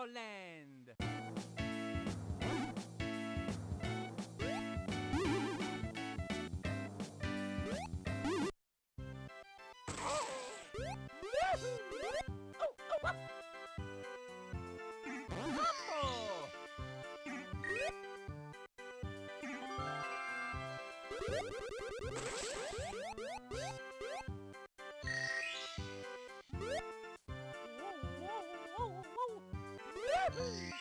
Legoland! Woo! Yeah.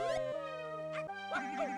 Ah!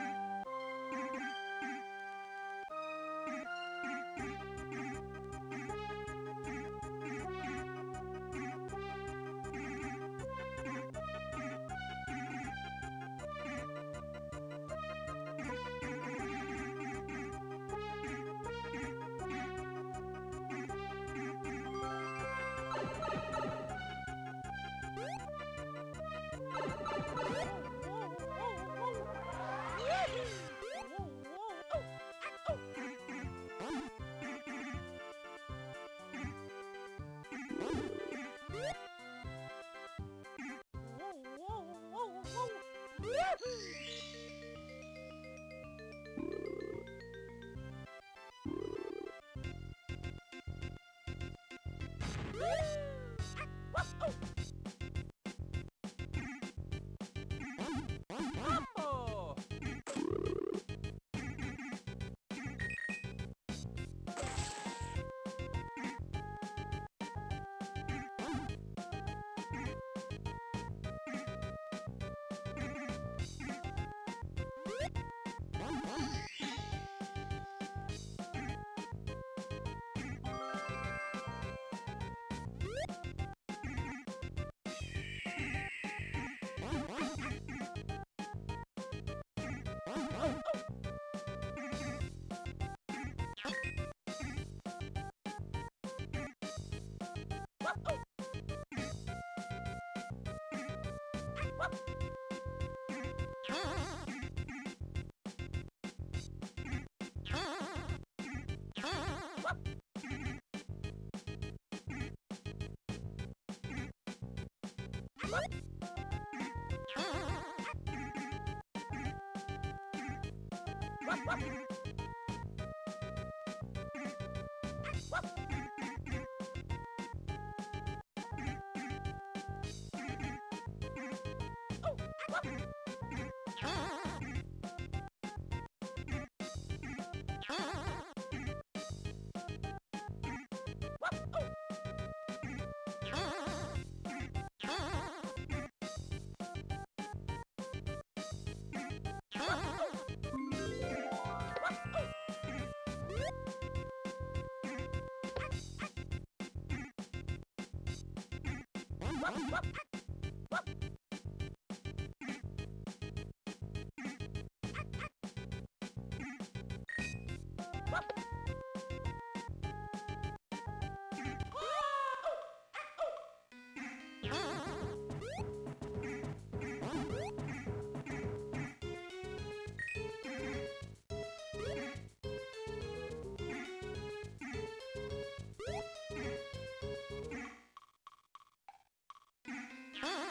Woohoo! Whoop! Huh? Ah.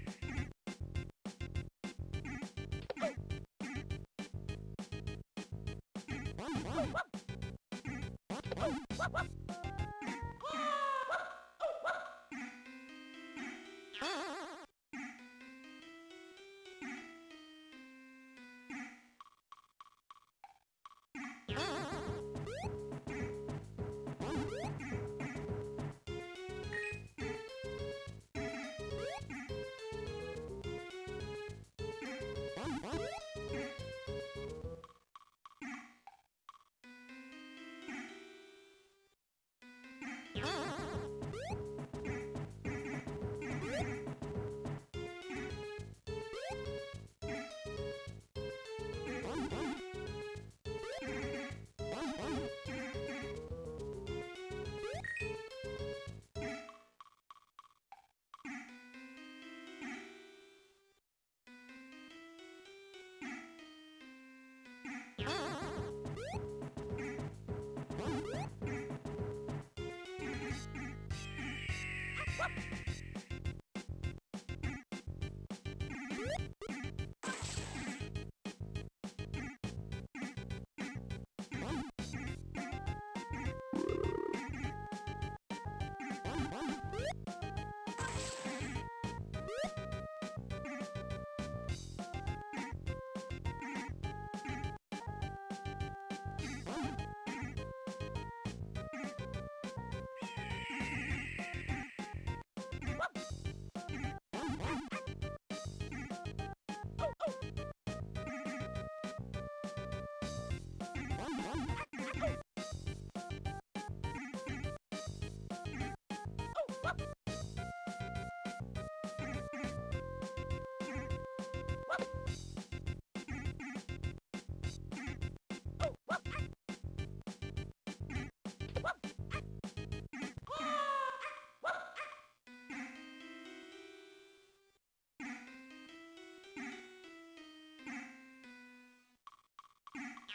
Whoop.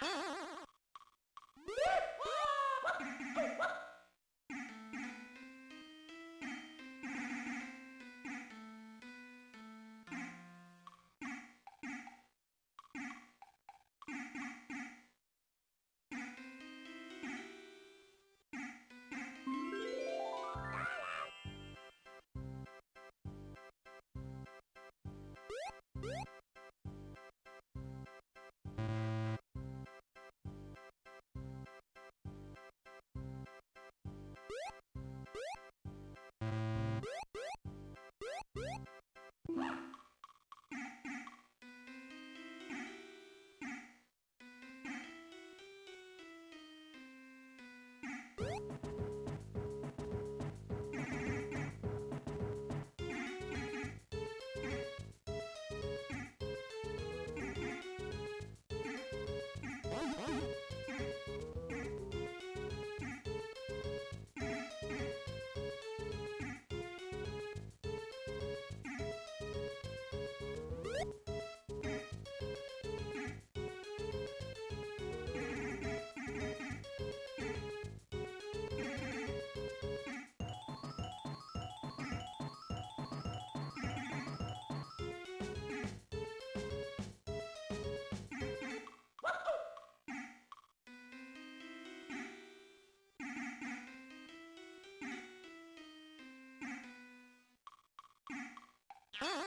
Woo! Mambo!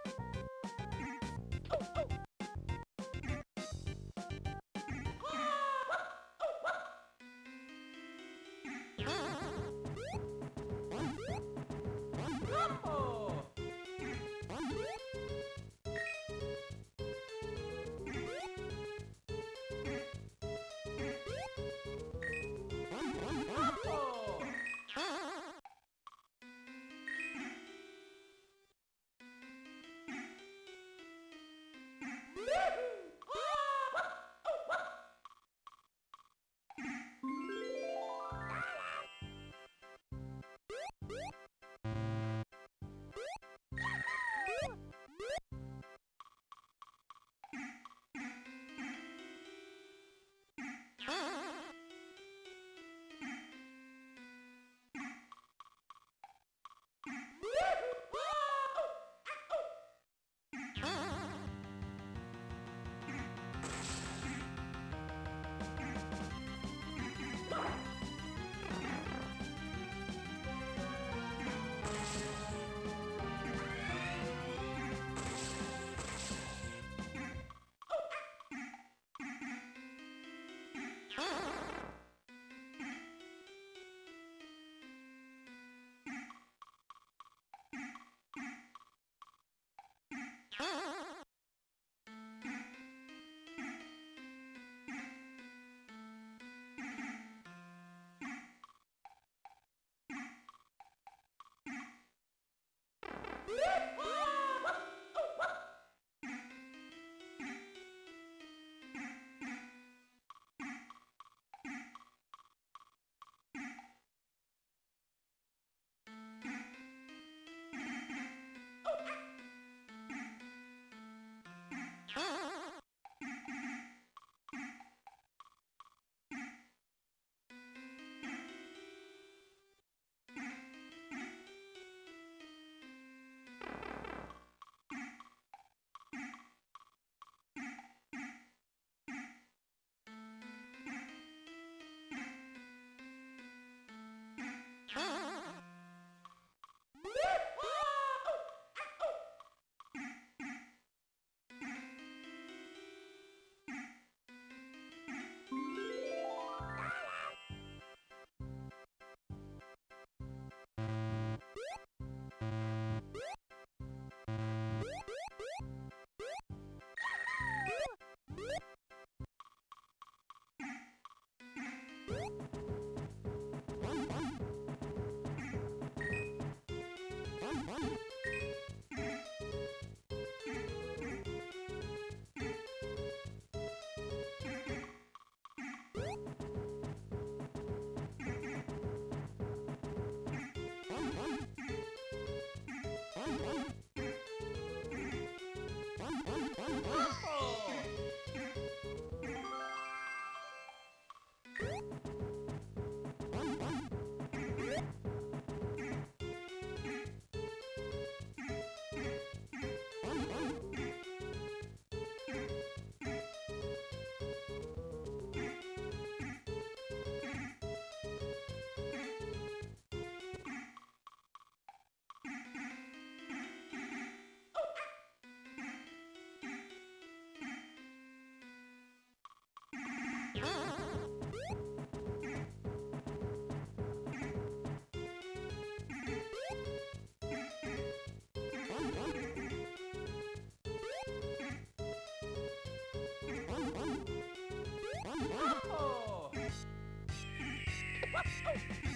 Oh.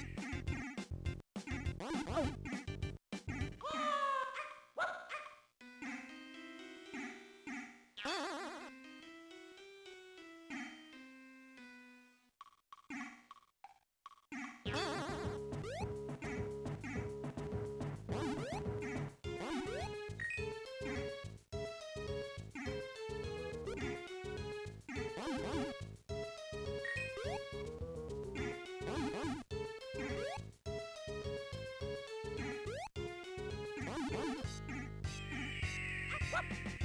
Whoop.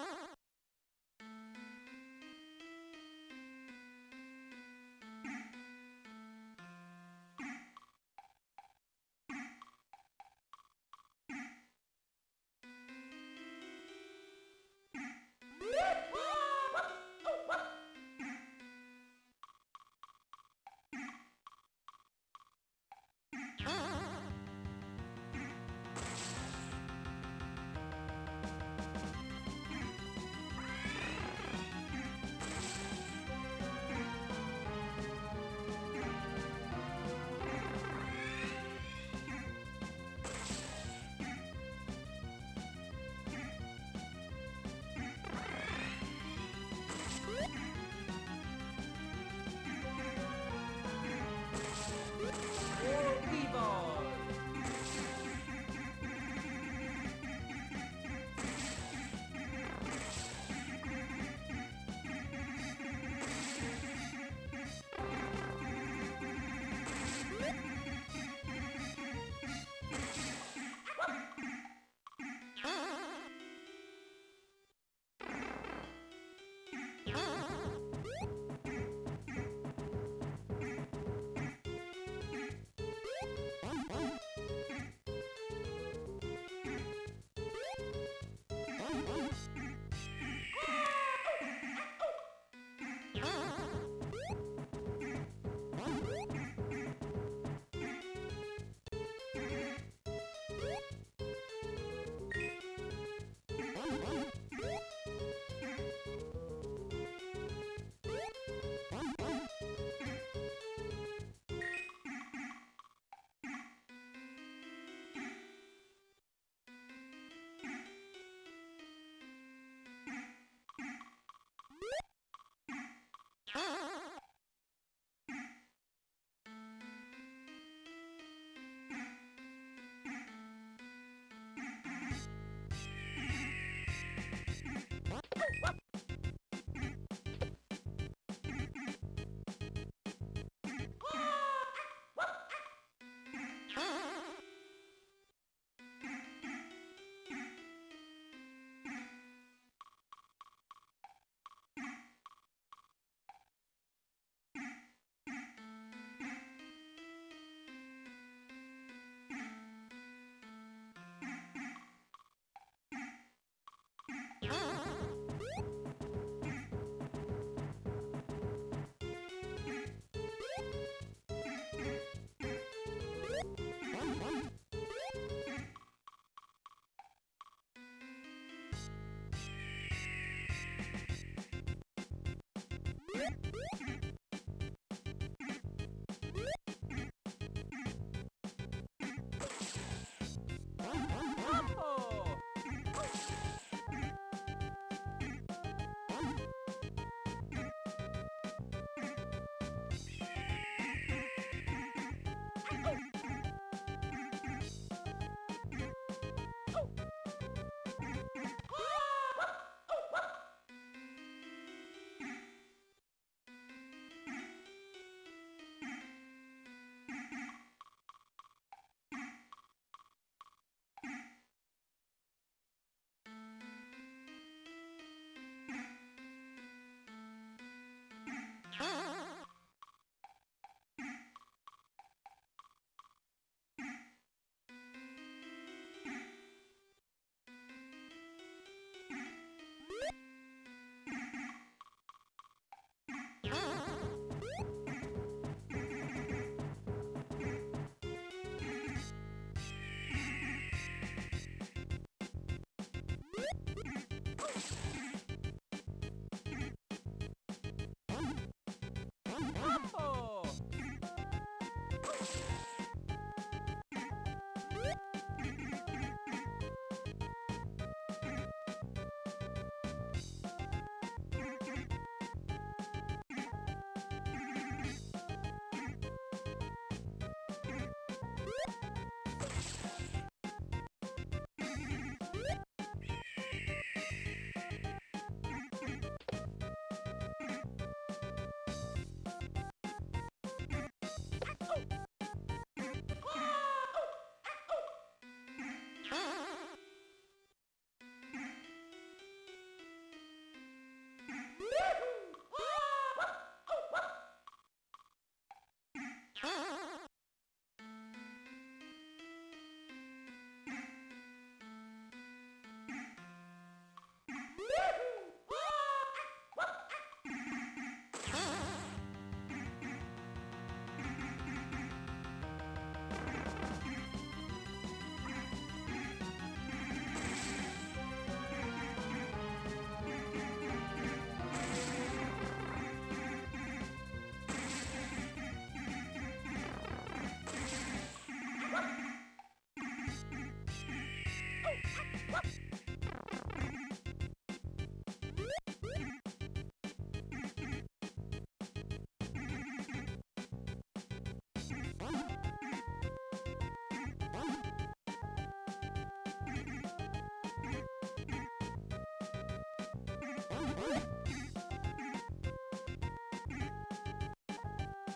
Oh! Oh! Oh.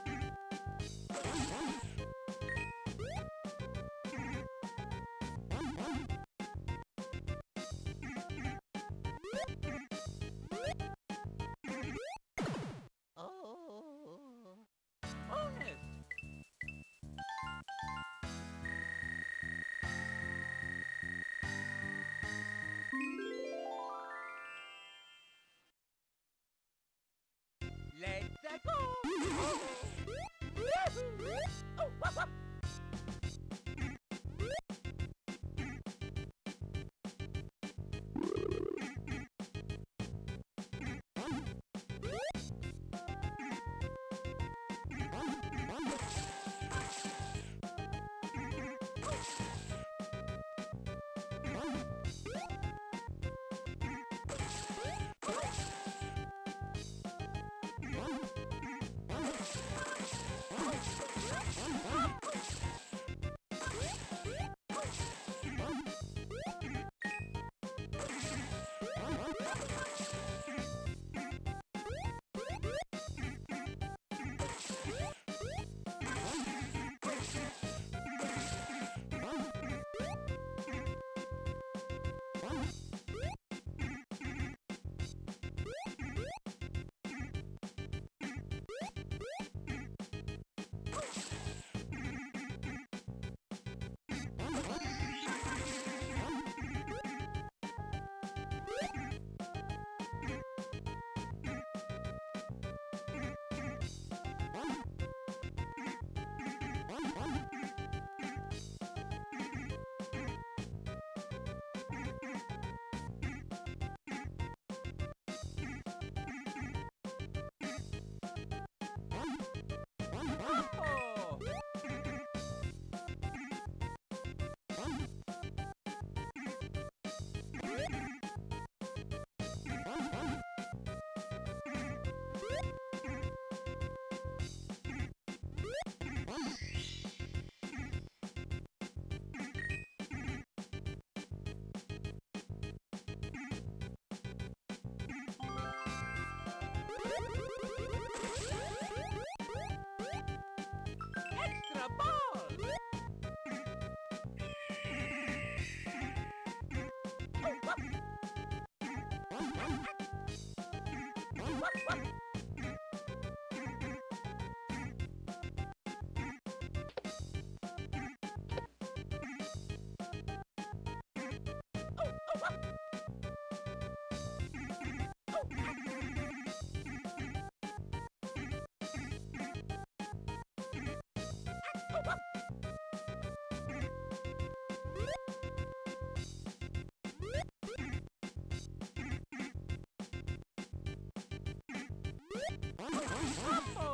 Bonus! Let's go! Woohoo! you Oh!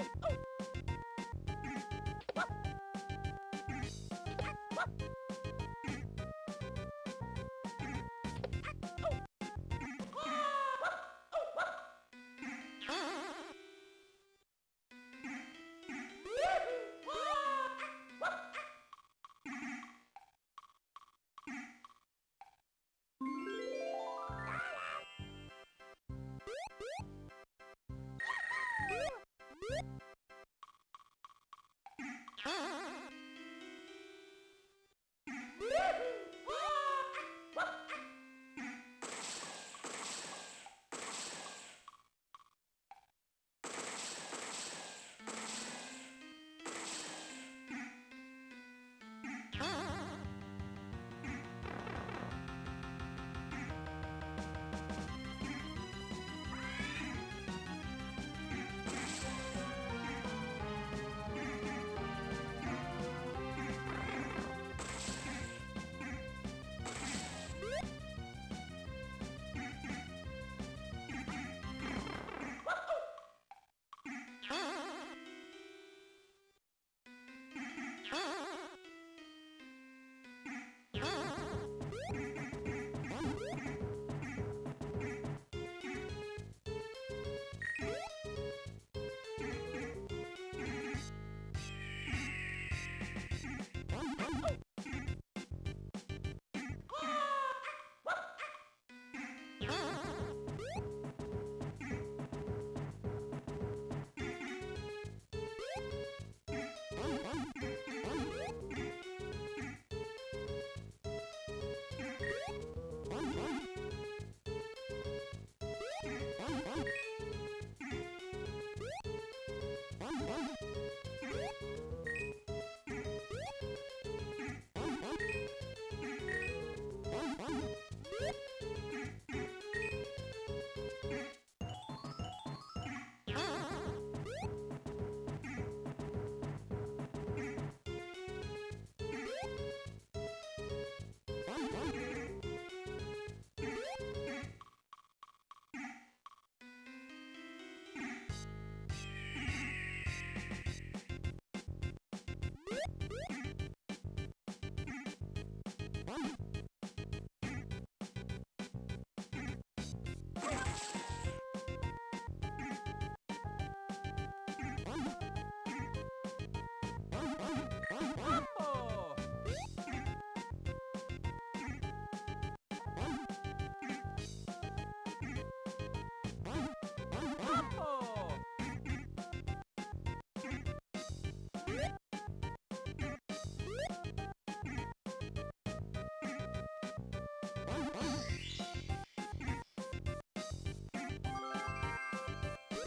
Woo! Ah!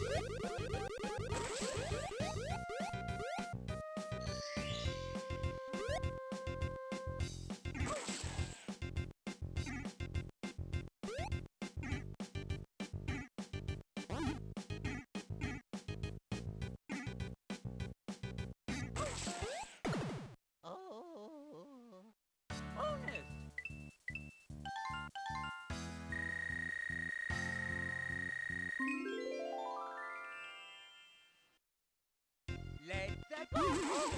You Woohoo!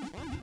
Bye.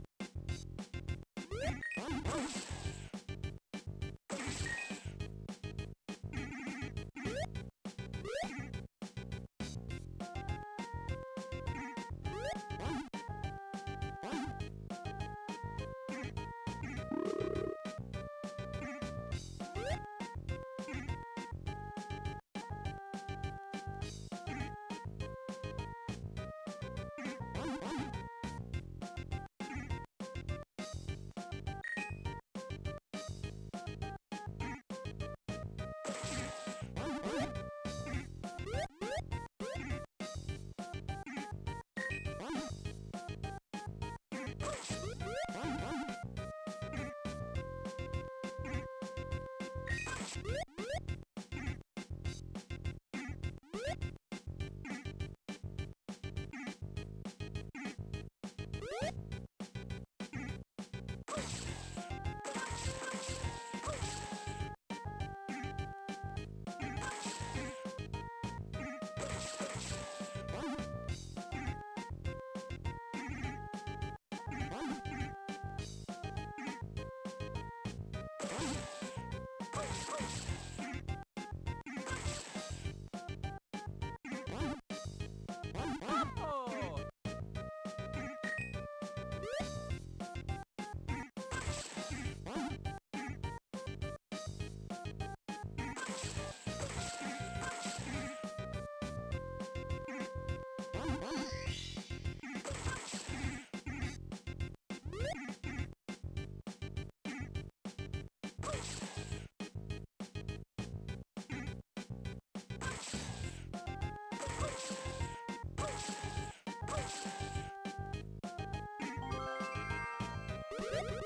you Woo!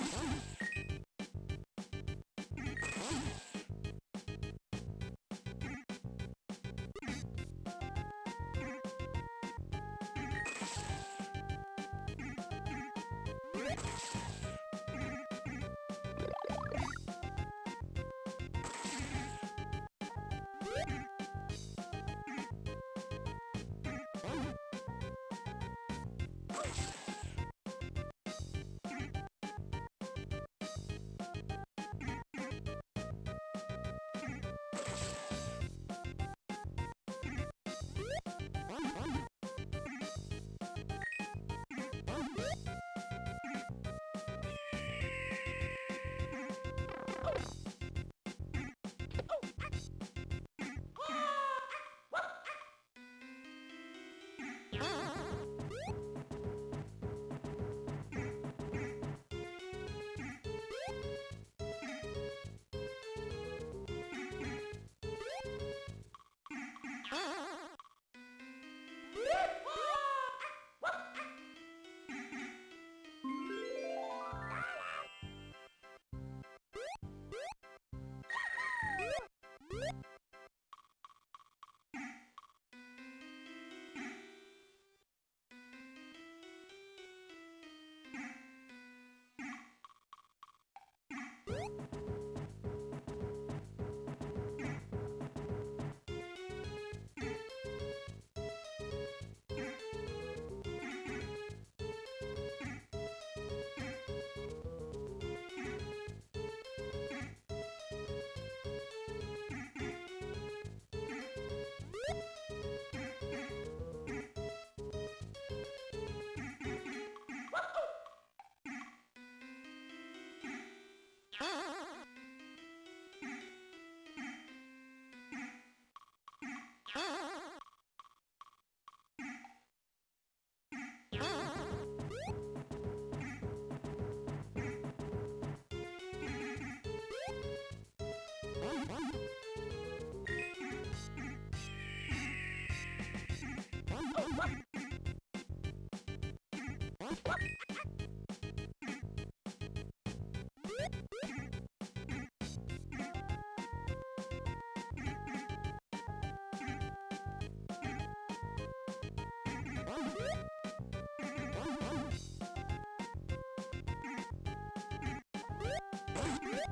you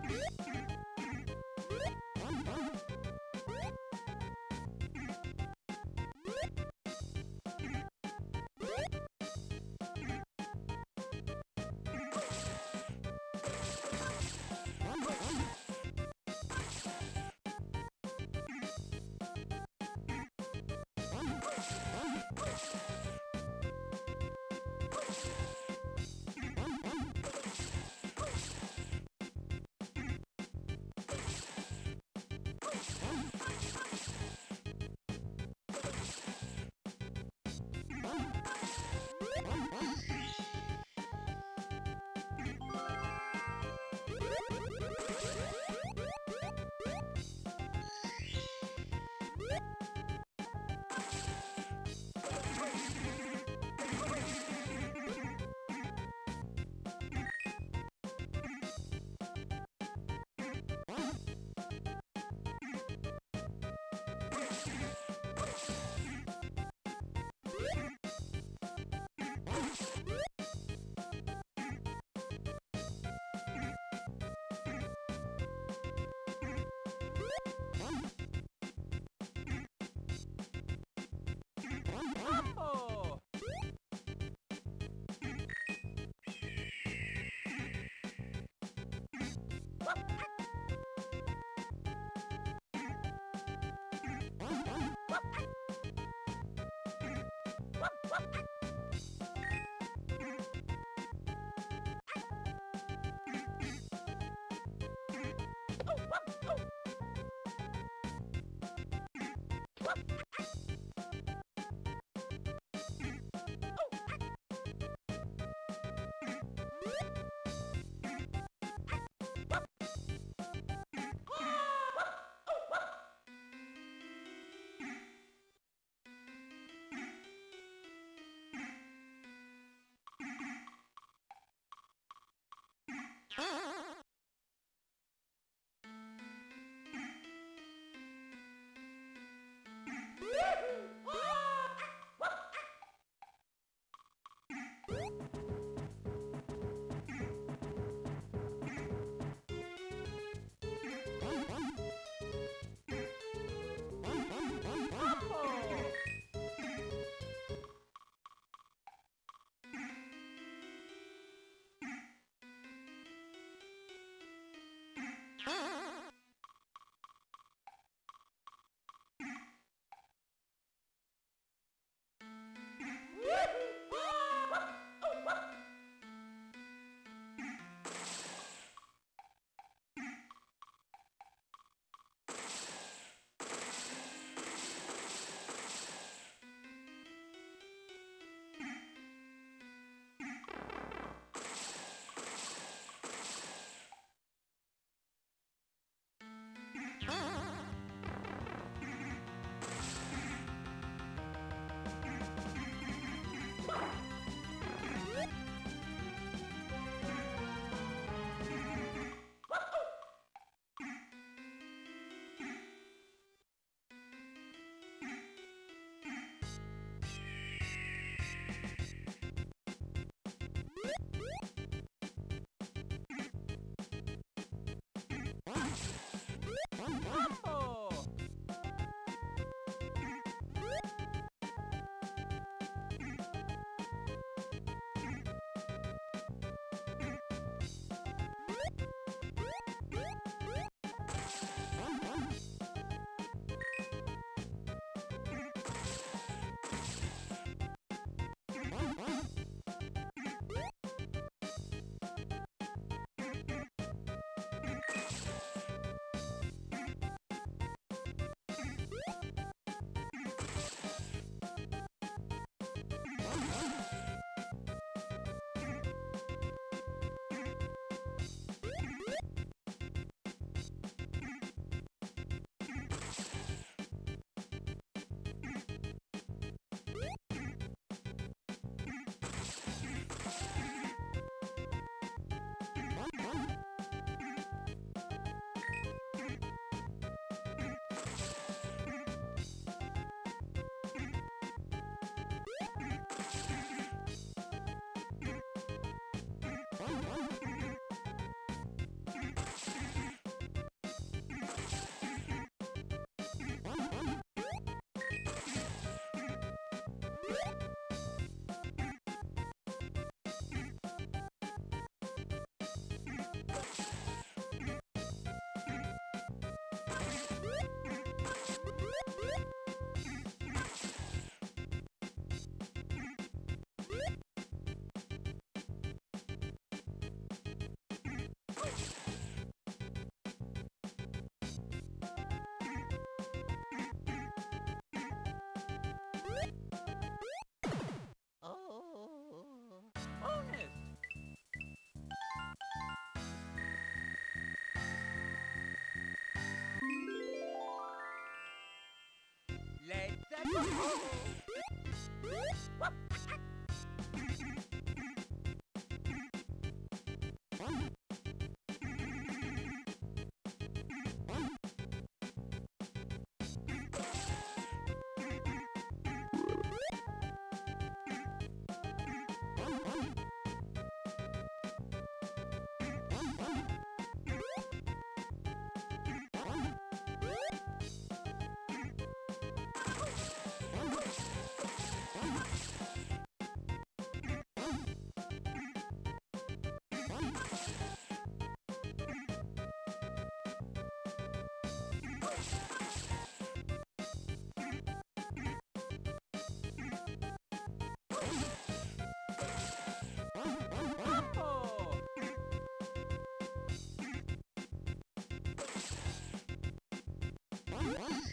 Beep! Oh! Ah! Oh! Let the you